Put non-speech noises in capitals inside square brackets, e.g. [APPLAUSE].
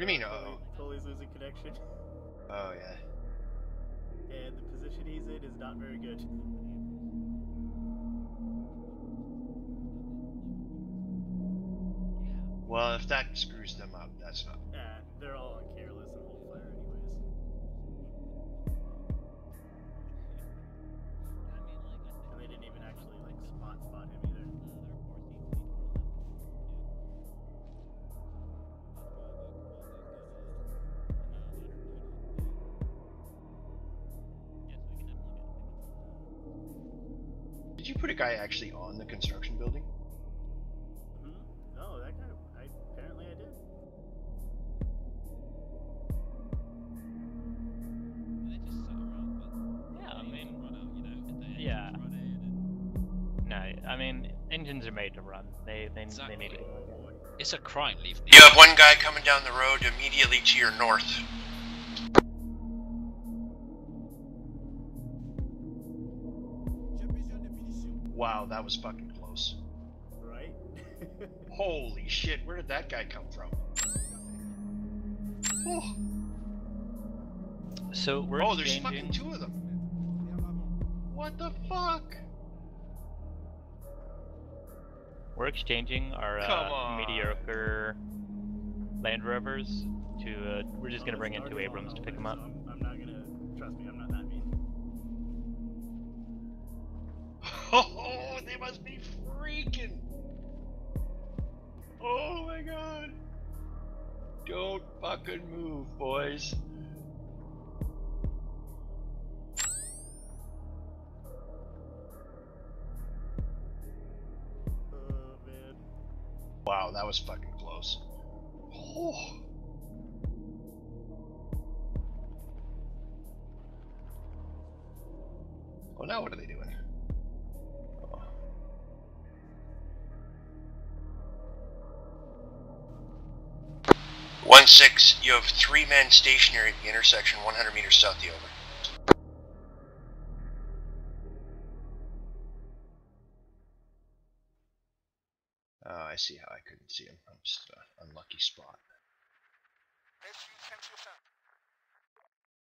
do you mean, uh, uh-oh? Tully's losing connection, [LAUGHS] Oh yeah. and the position he's in is not very good. Well, if that screws them up, that's not. Yeah, they're all on careless and hold fire anyways. [LAUGHS] And they didn't even actually like spot spot him you put a guy actually on the construction building? hmm No, that guy. I apparently I did. Yeah, I mean, yeah. No, I mean, engines are made to run. They they, they need to. Oh. It's a crime, leave me. You have one guy coming down the road immediately to your north. Wow, that was fucking close. Right? [LAUGHS] Holy shit, where did that guy come from? Oh, So we're oh there's fucking two of them. What the fuck? We're exchanging our uh, mediocre Land Rovers to. Uh, we're just Oh, gonna bring in two already Abrams to pick them up. so I'm, I'm not gonna. Trust me, I'm not that mean. Oh, they must be freaking. Oh my god. Don't fucking move, boys. Oh. Wow, that was fucking close. Oh. Oh, now what are they doing? One six, you have three men stationary at the intersection, 100 meters south of the over. Oh, uh, I see how I couldn't see him. I'm just an unlucky spot. SU 10%.